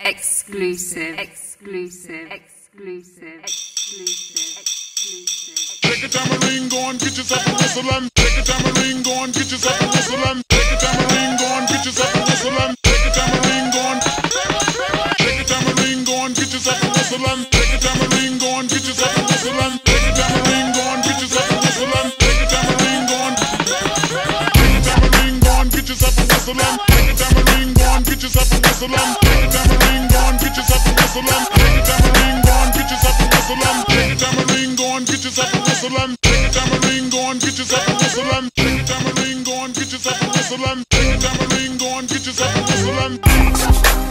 Exclusive, exclusive, exclusive, exclusive, exclusive. Take a tambourine, go and get yourself a whistle and take a tambourine, go and get yourself a whistle and take a tambourine, go and get yourself a whistle and take a tambourine, go and take a tambourine, go and get yourself a whistle and take a tambourine, go and get yourself a whistle and take a tambourine, go and get yourself a whistle and take a tambourine, go and take a tambourine, go and get yourself a whistle and take a and get yourself a whistle and take a tambourine, go and get yourself a whistle and take a tambourine, go and get yourself a whistle and take a tambourine, go and get yourself a whistle and take a tambourine, go and get yourself a whistle and take a tambourine, go and get yourself a whistle and take a tambourine, go and get yourself a whistle and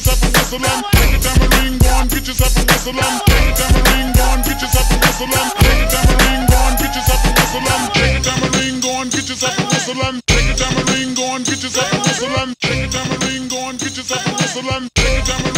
yourself and whistle on. Take your tambourine, go on, get yourself and whistle on. Take your tambourine, go on, get yourself and whistle on. Take your tambourine, go on, get yourself and whistle on. Take your tambourine, go on, get yourself and whistle on. Take your tambourine, go on, get yourself and whistle on. Take your tambourine, go on, get yourself and whistle on. Take your tambourine.